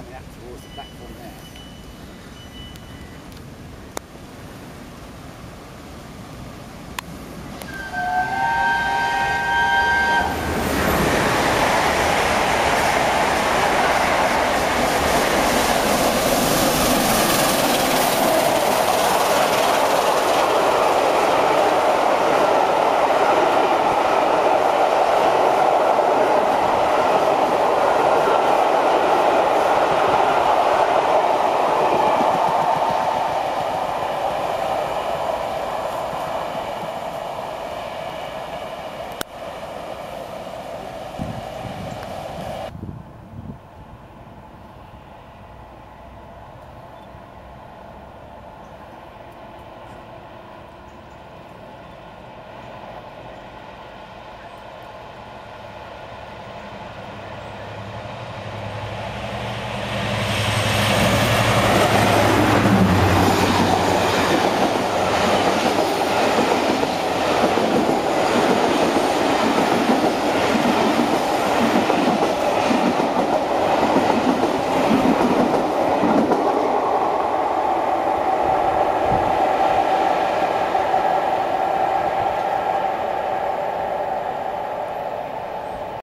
coming out towards the platform there.